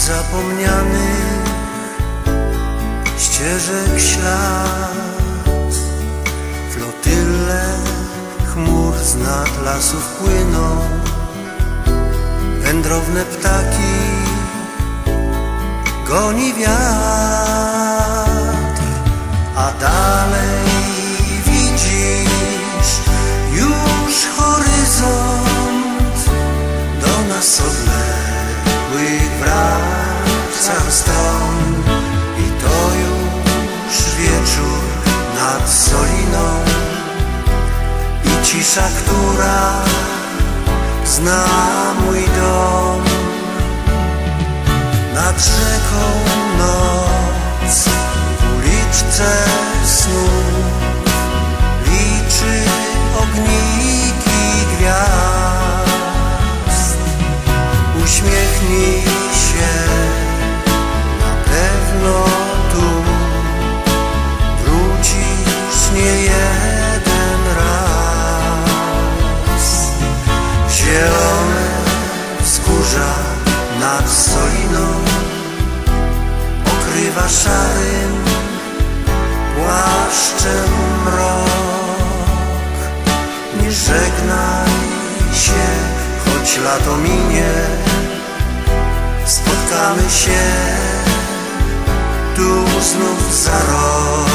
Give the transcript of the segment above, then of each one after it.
i zapomnianych ścieżek ślad. Flotyle chmur z nad lasów płyną, wędrowne ptaki goni wiatr, a dalej stron i to już wieczór nad Soliną. I cisza, która zna mój dom. Nad rzeką noc w uliczce snów wzgórza nad Soliną okrywa szarym płaszczem mrok. Nie żegnaj się, choć lato minie, spotkamy się tu znów za rok.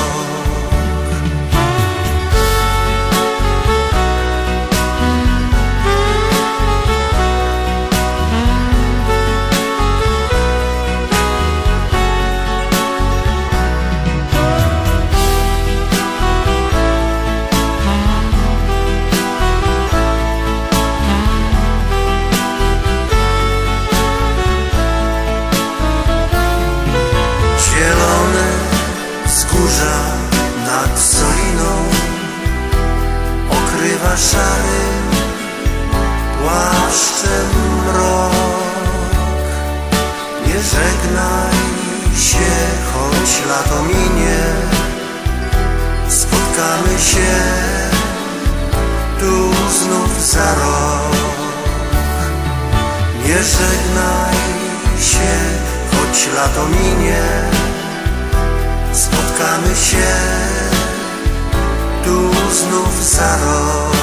Nad Soliną okrywa szarym płaszczem mrok. Nie żegnaj się, choć lato minie, spotkamy się tu znów za rok. Nie żegnaj się, choć lato minie, spotkamy się tu znów za rok.